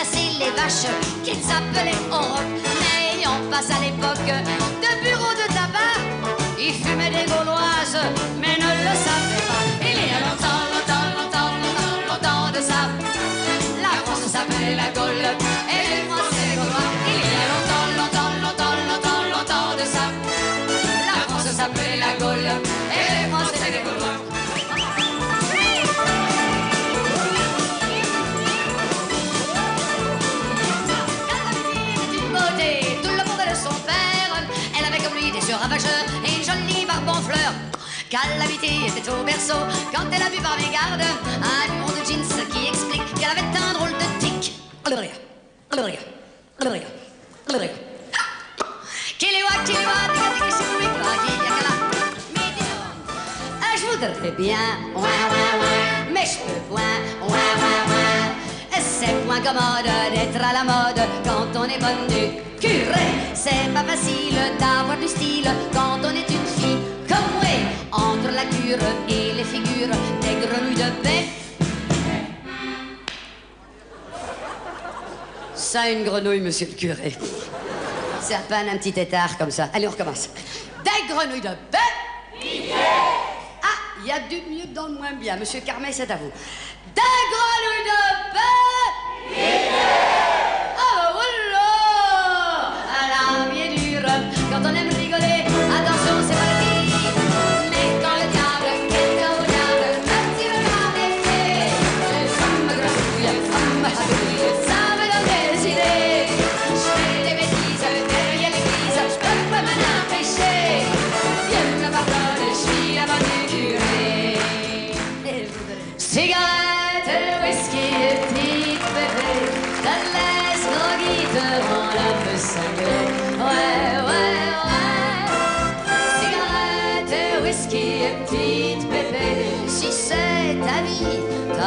pourchassaient les vaches qu'ils appelaient roc. N'ayant pas à l'époque de bureau de tabac, ils fumaient des gauloises, mais ne le savaient pas. Il y a longtemps, longtemps, longtemps, longtemps, longtemps de ça. La France s'appelait la Gaule, et les Français les Gaulois. Il y a longtemps, longtemps, longtemps, longtemps, longtemps de ça. La France s'appelait la Gaule, Calamité était au berceau quand elle a vu par mégarde un numéro de jeans qui explique qu'elle avait un drôle de tic. Je voudrais bien, ouin, ouin, ouin, mais je peux point, ouin, ouin. C'est point commode d'être à la mode quand on est bonne du curé. C'est pas facile d'avoir du style quand on est une. La cure et les figures des grenouilles de paix. Ça, une grenouille, monsieur le curé. À peine un petit étard comme ça. Allez, on recommence. Des grenouilles de bœuf. Ah, il y a du mieux dans le moins bien. Monsieur Carmet, c'est à vous. Des grenouilles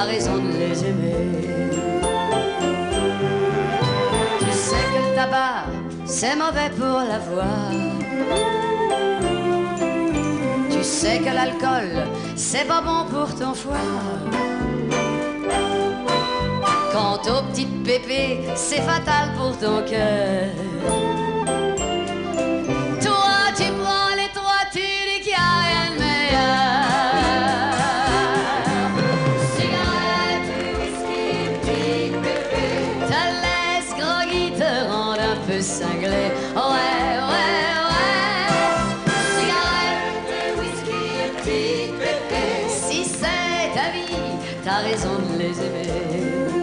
raison de les aimer. Tu sais que le tabac, c'est mauvais pour la voix. Tu sais que l'alcool, c'est pas bon pour ton foie. Quant au petit pépé, c'est fatal pour ton cœur. De les aimer.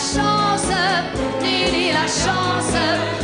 Chance, Nini la chance,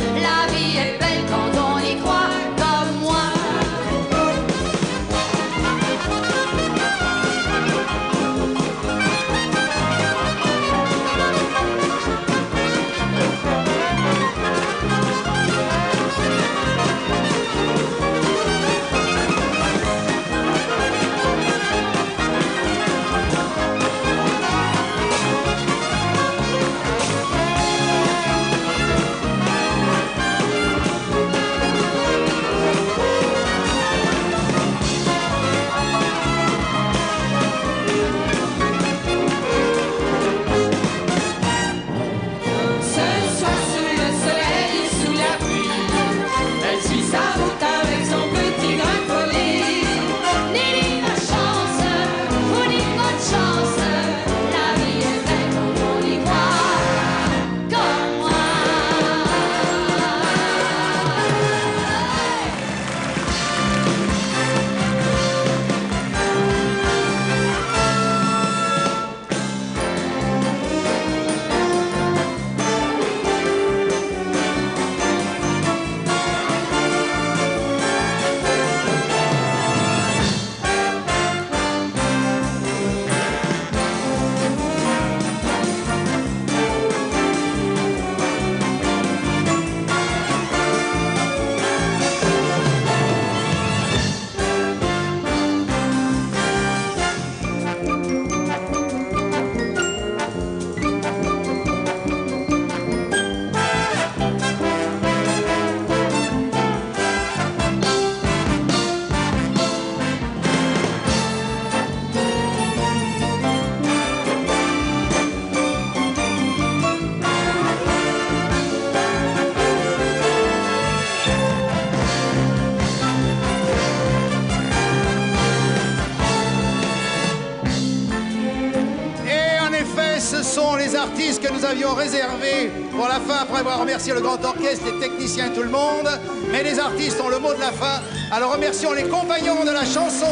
nous avions réservés pour la fin, après avoir remercié le grand orchestre, les techniciens, tout le monde. Mais les artistes ont le mot de la fin. Alors remercions les compagnons de la chanson.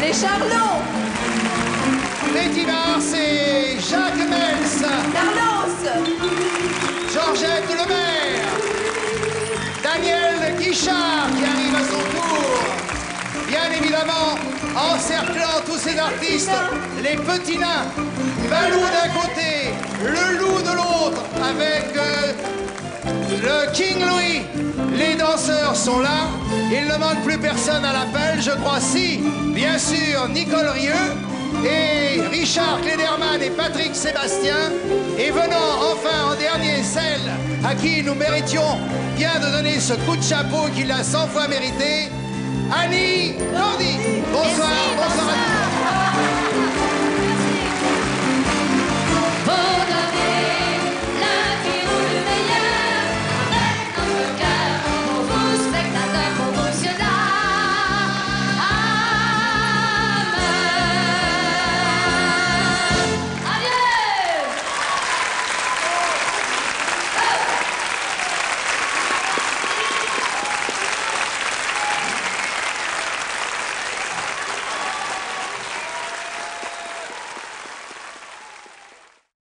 Les Charlots Betty Mars et Jacques Mels. Carlos Georgette Lemaire. Daniel Guichard évidemment, encerclant tous ces artistes, les petits nains. Valou d'un côté, le loup de l'autre, avec euh, le King Louis. Les danseurs sont là. Il ne manque plus personne à l'appel, je crois si. Bien sûr, Nicole Rieux et Richard Klederman et Patrick Sébastien. Et venant enfin en dernier, celle à qui nous méritions bien de donner ce coup de chapeau qu'il a 100 fois mérité, Annie, Cody, Bosa, Bosa.